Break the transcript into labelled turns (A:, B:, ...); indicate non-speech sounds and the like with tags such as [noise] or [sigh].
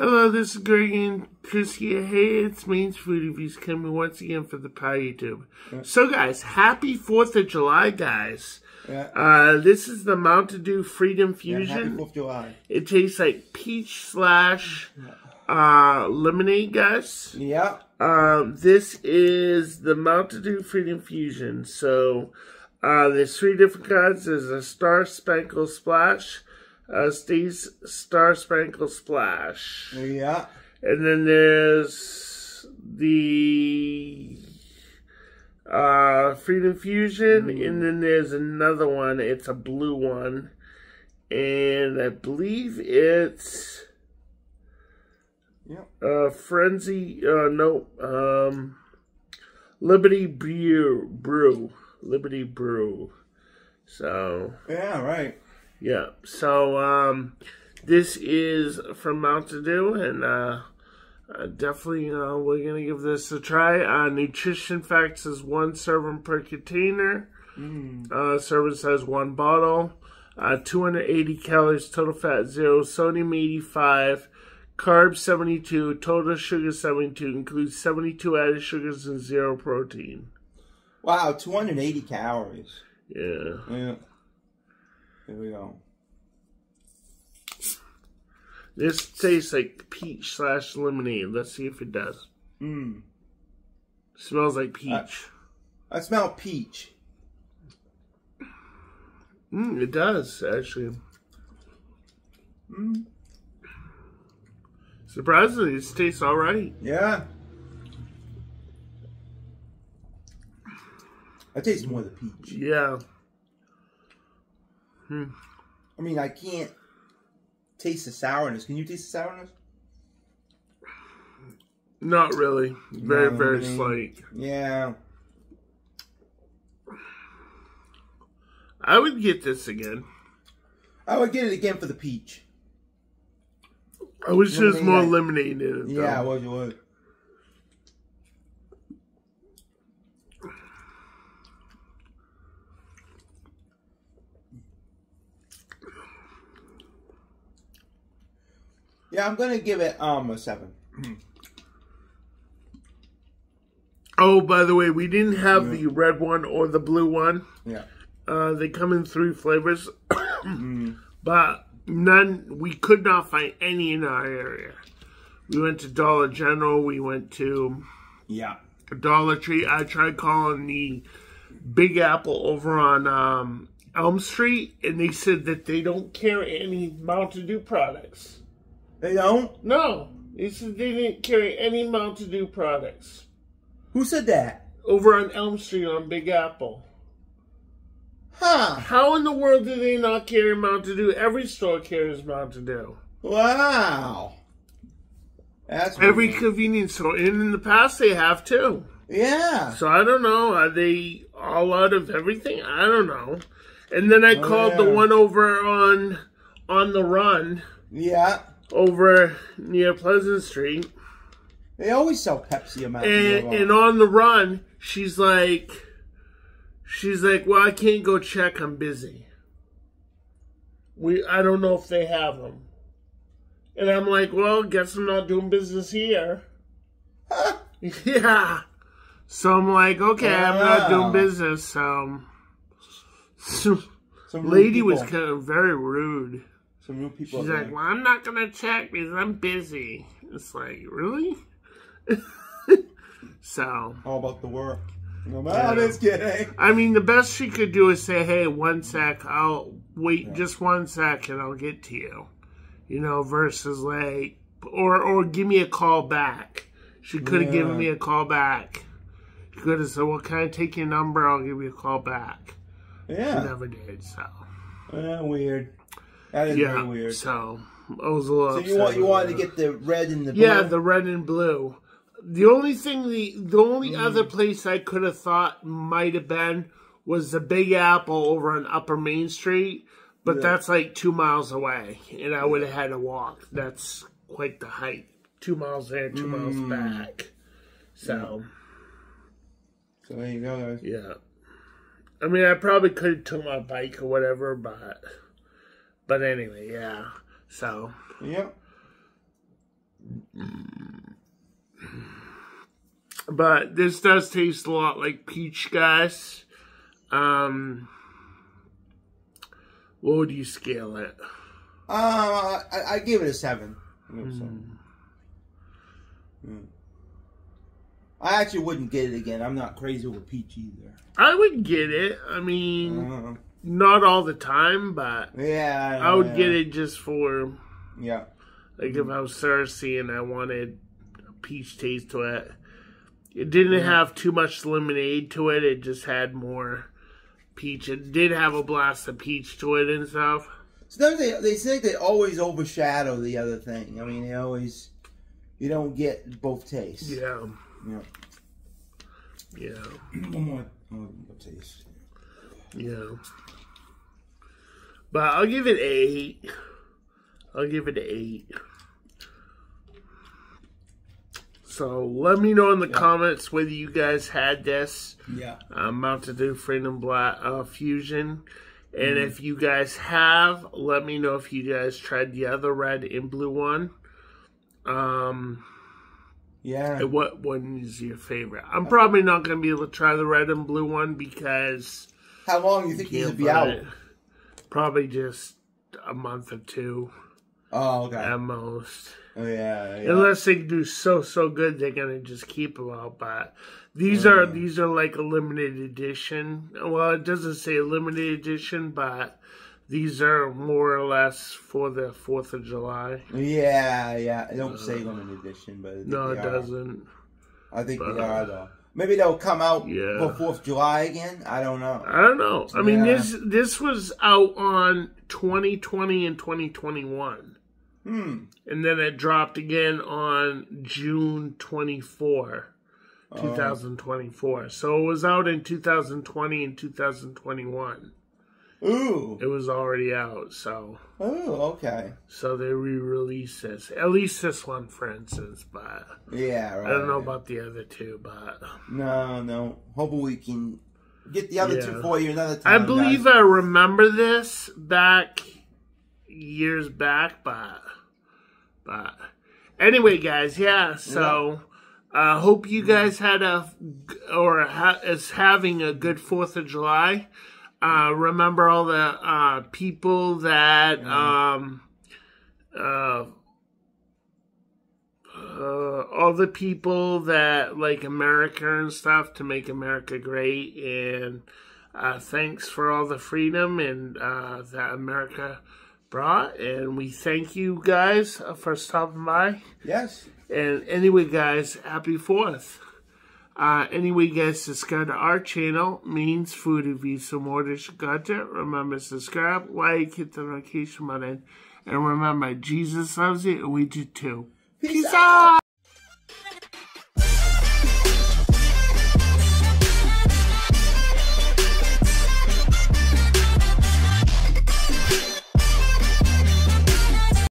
A: Hello, this is Greg and Chris here. Hey, it's Maine's Food Reviews coming once again for the Pie YouTube.
B: Yeah.
A: So, guys, happy 4th of July, guys.
B: Yeah.
A: Uh, this is the Mountain Dew Freedom
B: Yeah, happy
A: Fusion.
B: 4th of July.
A: it tastes like peach slash uh, lemonade, guys.
B: Yeah.
A: Um, this is the Mountain Dew Freedom Fusion. So, uh, there's three different kinds. There's a Star Spangle Splash, a Steve's Star Spangle Splash,
B: Yeah.
A: and then there's the uh, Freedom Fusion, and then there's another one. It's a blue one, and I believe it's
B: Yeah.
A: uh, Frenzy. Uh, no, um, Liberty Brew, Brew, Liberty Brew. So
B: Yeah, right.
A: Yeah, so um, this is from Mountain Dew, and uh, uh, definitely uh, we're gonna give this a try. Uh, nutrition facts is one serving per container.
B: Mm.
A: Uh, serving size one bottle. Uh, 280 calories, total fat zero, sodium 85, carbs 72, total sugar 72, includes 72 added sugars and zero protein.
B: Wow, 280 calories.
A: Yeah.
B: Yeah. There we go.
A: This tastes like peach slash lemonade. Let's see if it does.
B: Mmm.
A: Smells like peach.
B: I smell peach.
A: Mm, it does, actually.
B: Mm.
A: Surprisingly, it tastes alright.
B: Yeah. I taste more the peach.
A: Yeah. Hmm.
B: I mean, I can't taste the sourness. Can you taste the sourness?
A: Not really. Very,
B: No,
A: very
B: really.
A: slight.
B: Yeah.
A: I would get this again.
B: I would get it again for the peach.
A: I wish there was more
B: I-
A: lemonade in it. though.
B: Yeah, I would. You would. Yeah, I'm gonna give it um a seven. [clears throat]
A: Oh, by the way, we didn't have the red one or the blue one.
B: Yeah.
A: Uh, they come in three flavors, [clears throat]
B: Mm.
A: but none. We could not find any in our area. We went to Dollar General. We went to
B: Yeah.
A: Dollar Tree. I tried calling the Big Apple over on um, Elm Street, and they said that they don't carry any Mountain Dew products.
B: They don't.
A: No, they said they didn't carry any Mountain Dew products
B: Who said that?
A: over on Elm Street on Big Apple.
B: Huh.
A: How in the world do they not carry Mountain Dew? Every store carries Mountain Dew.
B: Wow. That's
A: Every
B: weird.
A: convenience store, and in the past they have too.
B: yeah.
A: So I don't know. Are they all out of everything? I don't know. And then I
B: Oh,
A: called the one over on on the run
B: Yeah.
A: Over near Pleasant Street,
B: They always sell Pepsi Dew.
A: and and on the run, she's like, she's like, well, I can't go check. I'm busy. We I don't know if they have them. And I'm like, well, guess I'm not doing business here. [laughs] Yeah. So I'm like, okay, I'm not doing ah. business. So, [laughs] so lady was kind of very rude.
B: Some people.
A: She's like,
B: there.
A: well, I'm not gonna check because I'm busy. It's like, really? [laughs] so,
B: All about the work. No,
A: Yeah.
B: I'm kidding.
A: I mean, the best she could do is say, hey, one sec, I'll wait just one sec and I'll get to you. You know, versus like, or or give me a call back. She could have given me a call back. She could have said, well, can I take your number? I'll give you a call back.
B: Yeah.
A: She never did, so.
B: Yeah, weird. That is
A: Yeah,
B: very weird.
A: so I was a little
B: So you want you wanted to get the red and the blue?
A: Yeah, the red and blue. The only thing, the the only mm. other place I could have thought might have been was the Big Apple over on Upper Main Street, but
B: Yeah.
A: that's like two miles away, and I would have had to walk. That's quite the hike. Two miles there, two mm. miles back. So
B: So there you go, guys.
A: yeah, I mean, I probably could have took my bike or whatever, but but anyway, yeah. So
B: Yep.
A: But this does taste a lot like peach, guys. Um, what would you scale it?
B: Uh, I, I give it a seven. I seven. Mm. I actually wouldn't get it again. I'm not crazy with peach either.
A: I would get it. I mean,
B: Uh,
A: not all the time, but
B: yeah,
A: I would
B: yeah.
A: get it just for
B: Yeah,
A: like if mm. I was thirsty and I wanted a peach taste to it. It didn't have too much lemonade to it. It just had more peach. It did have a blast of peach to it and stuff.
B: sometimes they they say they always overshadow the other thing. I mean, they always you don't get both tastes.
A: Yeah,
B: Yeah.
A: yeah, [clears throat]
B: One more, one more taste.
A: Yeah. But I'll give it eight. I'll give it eight. So let me know in the comments whether you guys had this.
B: Yeah.
A: I'm about to do Freedom Black uh, Fusion. And if you guys have, let me know if you guys tried the other red and blue one. Um,
B: Yeah.
A: and what one is your favorite? I'm probably not going to be able to try the red and blue one because
B: How long do you think will be out?
A: it. Probably just a month or two
B: Oh, okay.
A: at most.
B: oh, yeah, yeah.
A: Unless they do so so good, they're gonna just keep them out. But these
B: Oh,
A: are these are like a limited edition. Well, it doesn't say a limited edition, but these are more or less for the Fourth of July.
B: yeah, yeah. It don't say uh, limited edition, but
A: No, it
B: are.
A: doesn't.
B: I think
A: But,
B: they are uh, though. Maybe they'll come out
A: Yeah.
B: for Fourth of July again. I don't know.
A: I don't know. I mean, this this was out on 2020 and 2021,
B: Hmm.
A: and then it dropped again on June 24.
B: Oh.
A: 2024. So it was out in 2020 and 2021.
B: Ooh.
A: It was already out, so
B: Oh, okay.
A: so they re-released this. At least this one, for instance. But
B: Yeah, right.
A: I don't know about the other two. But
B: No, no. Hopefully we can get the other
A: Yeah.
B: two for you another time.
A: I believe
B: guys.
A: I remember this back years back. But but anyway, guys, yeah. So. I uh, hope you guys had a or ha, is having a good Fourth of July. Uh, remember all the uh, people that um, uh, uh, all the people that like America and stuff to make America great, and uh, thanks for all the freedom and uh, that America brought, and we thank you guys for stopping by.
B: Yes.
A: And anyway, guys, happy fourth. Uh, anyway, guys, subscribe to our channel, Maine's Food Review, some more to content. Remember, subscribe, like, hit the notification button, and remember, Jesus loves you, and we do too.
B: Peace,
A: Peace
B: out.
A: out.